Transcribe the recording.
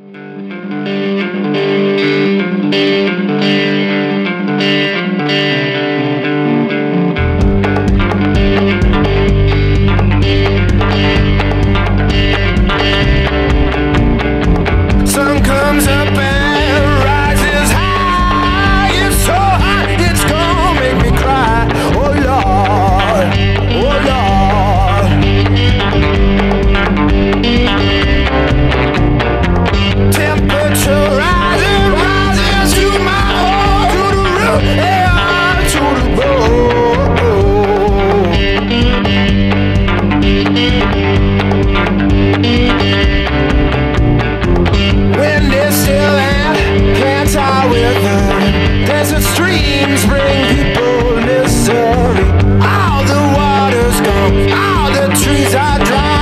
Música streams bring people misery. All the waters gone, all the trees are dry.